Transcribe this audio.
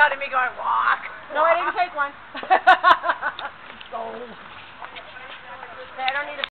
shot at me going, walk. No. I didn't take one. so. I don't need a